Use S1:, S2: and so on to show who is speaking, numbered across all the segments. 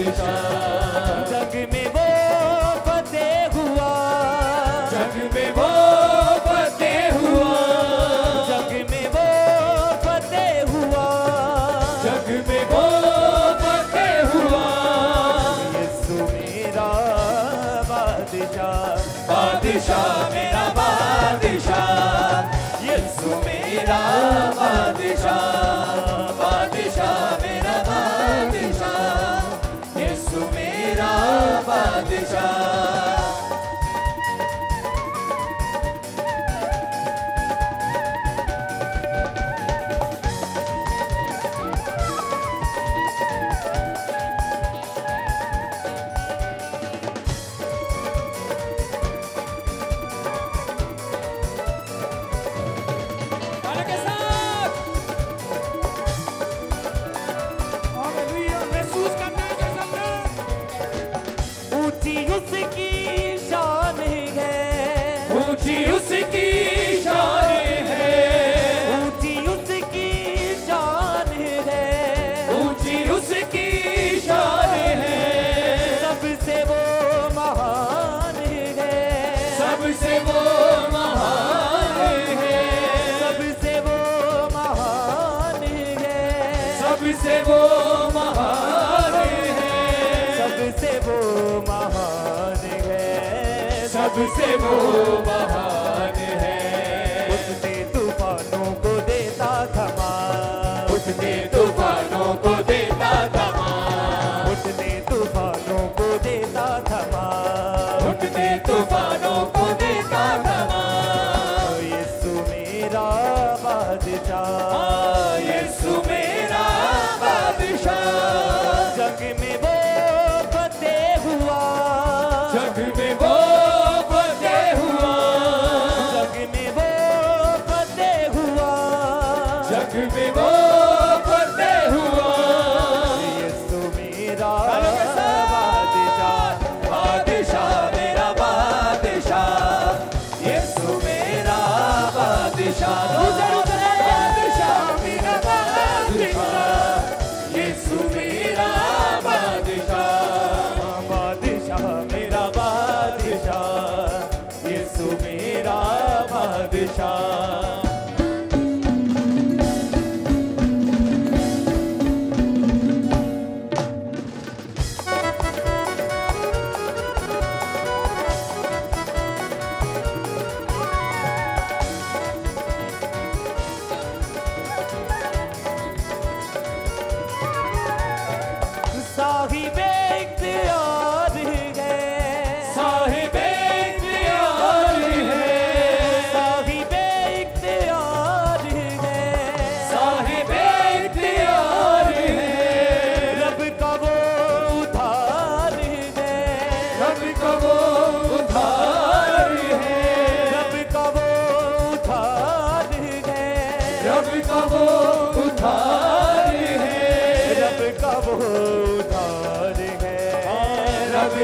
S1: बादशाह
S2: सबसे वो महान है।
S1: सबसे वो महान है।
S2: सबसे वो महान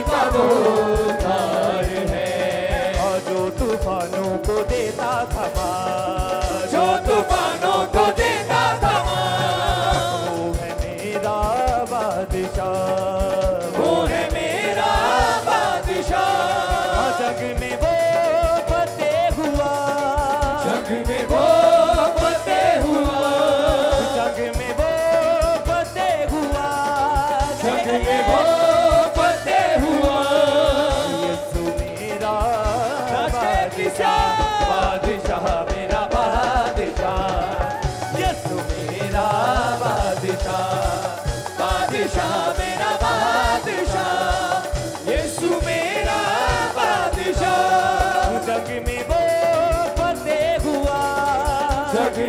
S2: ditador.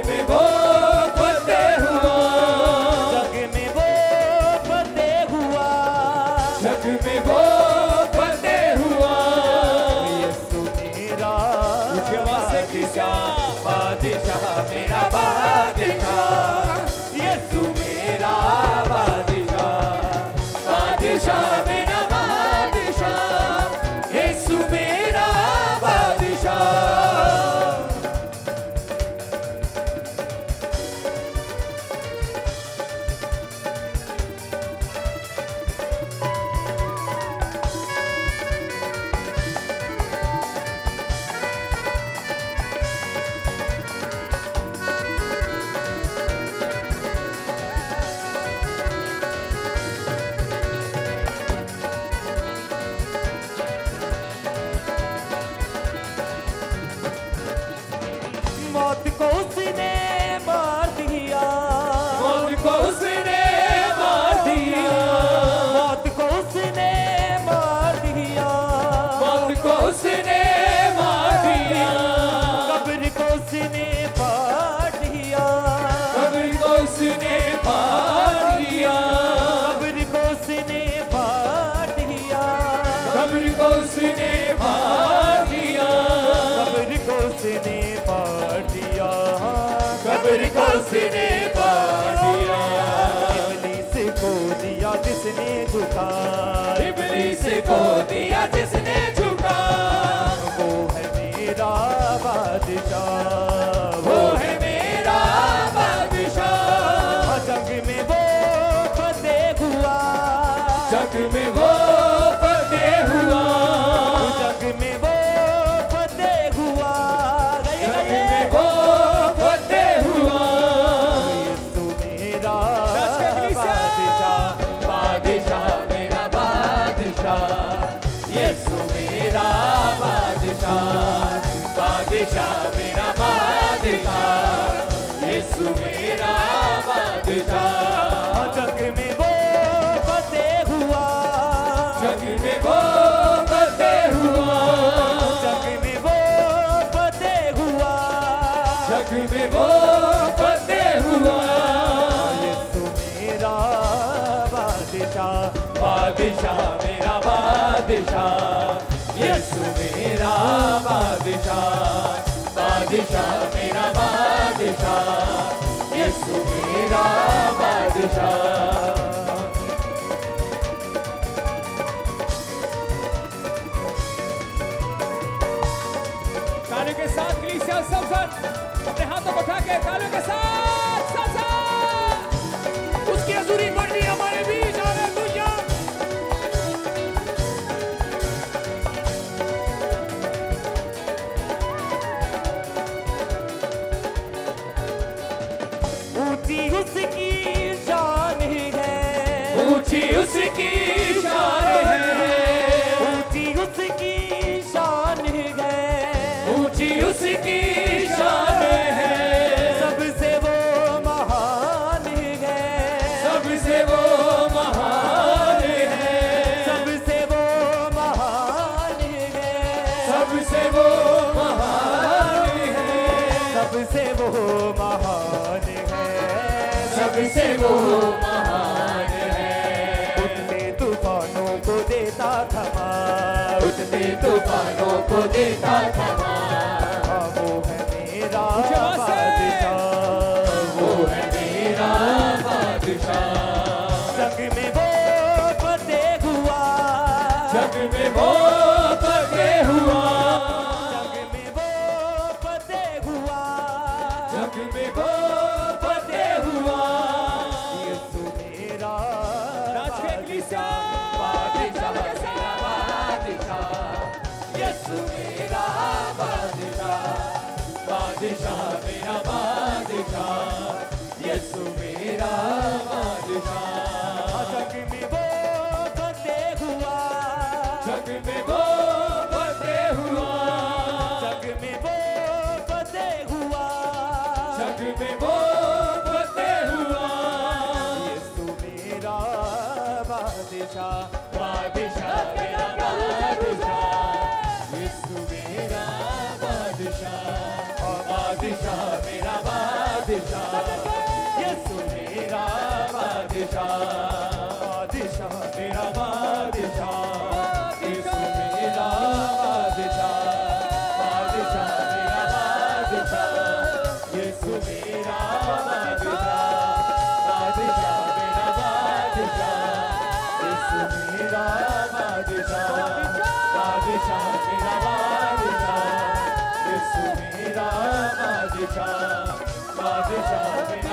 S2: Baby
S1: boy. Brasil se
S2: जग में हुआ।
S1: जग में वो फतेह हुआ।
S2: जग वो फतेह हुआ। यीशु
S1: तो मेरा बादशाह। बादशाह मेरा बादशाह। यीशु
S2: तो मेरा बादशाह। बादशाह के
S1: तालू के साथ
S3: महान है।
S2: सबसे वो महान है।
S3: उतने तूफानों को देता था
S2: उठते तूफानों को देता
S3: था वो है मेरा
S2: वो है मेरा बादशाह।
S3: जग में वो फतेह हुआ।
S2: जग में वो
S1: Jesus.
S2: बादशाह बादशाह।